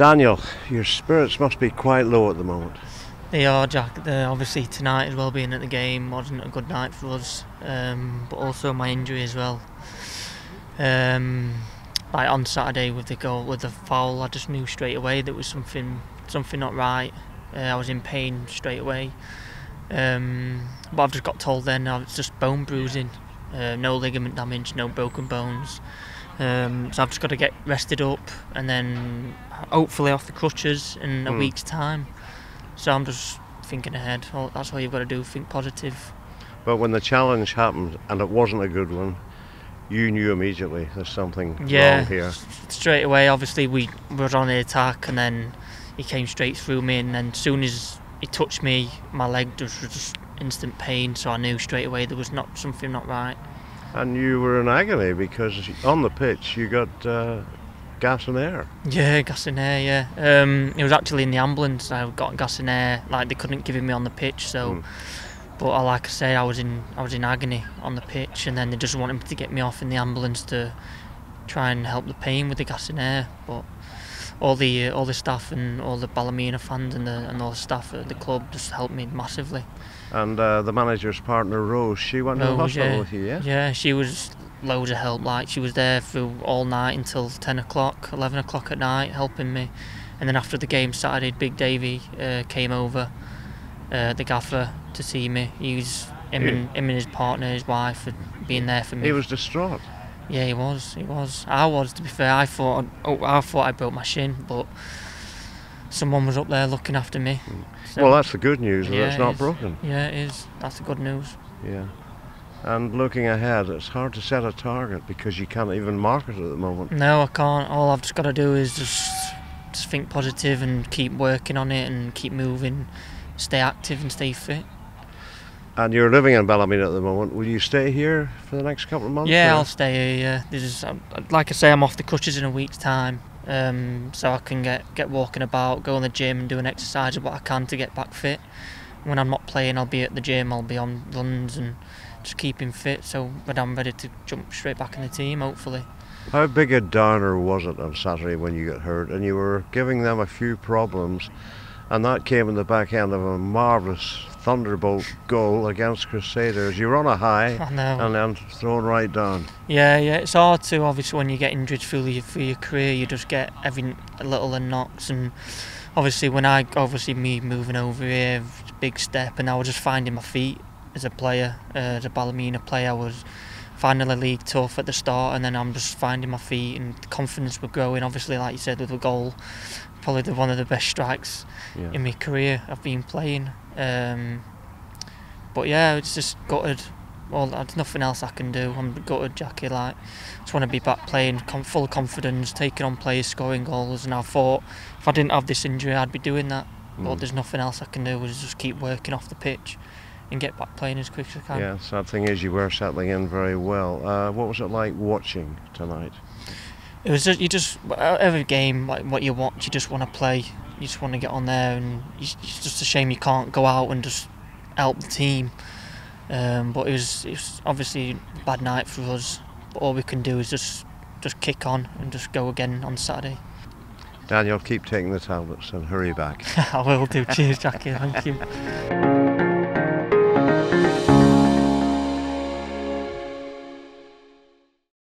Daniel, your spirits must be quite low at the moment. They are, Jack. They're obviously tonight as well being at the game wasn't a good night for us, um, but also my injury as well. Um, like on Saturday with the goal, with the foul, I just knew straight away there was something, something not right. Uh, I was in pain straight away. Um, but I've just got told then now it's just bone bruising, uh, no ligament damage, no broken bones. Um, so I've just got to get rested up and then hopefully off the crutches in a Mm. week's time. So I'm just thinking ahead. That's all you've got to do. Think positive. But when the challenge happened and it wasn't a good one, you knew immediately there's something Yeah. wrong here. Straight away, obviously we were on the attack, and then he came straight through me, and then as soon as he touched me, my leg just was just instant pain. So I knew straight away there was not something not right. And you were in agony because on the pitch you got uh, gas and air. Yeah, gas and air. Yeah, um, it was actually in the ambulance. I got gas and air. Like they couldn't give it me on the pitch, so. Mm. But uh, like I say, I was in I was in agony on the pitch, and then they just wanted to get me off in the ambulance to try and help the pain with the gas and air. But all the all the staff and all the Ballymena fans and the and all the staff at the club just helped me massively. And uh, the manager's partner Rose, she went to the Rose, hospital yeah. with you, yeah? Yeah, she was loads of help. Like she was there through all night until ten o'clock, eleven o'clock at night, helping me. And then after the game started, Big Davy uh, came over, uh, the gaffer, to see me. He was him, Yeah. and, him and his partner, his wife, had being there for me. He was distraught. Yeah, he was. He was. I was. To be fair, I thought. Oh, I thought I broke my shin, but someone was up there looking after me. Mm. So, well, that's the good news, that yeah, it's not broken. Yeah, it is. That's the good news. Yeah. And looking ahead, it's hard to set a target because you can't even mark it at the moment. No, I can't. All I've just got to do is just just think positive and keep working on it and keep moving, stay active and stay fit. And you're living in Ballymena at the moment. Will you stay here for the next couple of months? Yeah, or- I'll stay here. Yeah, this is um, like I say, I'm off the crutches in a week's time, um, so I can get get walking about, go in the gym, and doing exercise of what I can to get back fit. When I'm not playing, I'll be at the gym. I'll be on runs and just keeping fit. So when I'm ready to jump straight back in the team, hopefully. How big a downer was it on Saturday when you got hurt and you were giving them a few problems, and that came in the back end of a marvellous thunderbolt goal against Crusaders? You were on a high and then thrown right down. Yeah, yeah, it's hard to obviously when you get injured through your through your career, you just get every little and knocks, and obviously when I obviously me moving over here, big step, and I was just finding my feet as a player, uh, as a Ballymena player. I was the league tough at the start, and then I'm just finding my feet, and the confidence was growing. Obviously, like you said, with the goal, probably the, one of the best strikes Yeah. in my career I've been playing. Um, but yeah, it's just gutted. Well, there's nothing else I can do. I'm gutted, Jackie. Like, just want to be back playing, com- full confidence, taking on players, scoring goals. And I thought if I didn't have this injury, I'd be doing that. But Mm. there's nothing else I can do. Is just keep working off the pitch and get back playing as quick as I can. Yeah, sad thing is you were settling in very well. Uh, what was it like watching tonight? It was just you just every game like what you watch, you just want to play. You just want to get on there, and it's it's just a shame you can't go out and just help the team. Um, but it was it was obviously a bad night for us. But all we can do is just just kick on and just go again on Saturday. Daniel, keep taking the tablets and hurry back. I will do. Cheers, Jackie. Thank you.